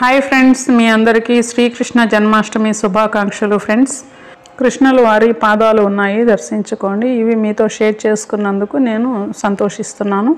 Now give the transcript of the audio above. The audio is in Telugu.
హాయ్ ఫ్రెండ్స్ మీ అందరికీ శ్రీకృష్ణ జన్మాష్టమి శుభాకాంక్షలు ఫ్రెండ్స్ కృష్ణులు వారి పాదాలు ఉన్నాయి దర్శించుకోండి. ఇవి మీతో షేర్ చేసుకున్నందుకు నేను సంతోషిస్తున్నాను.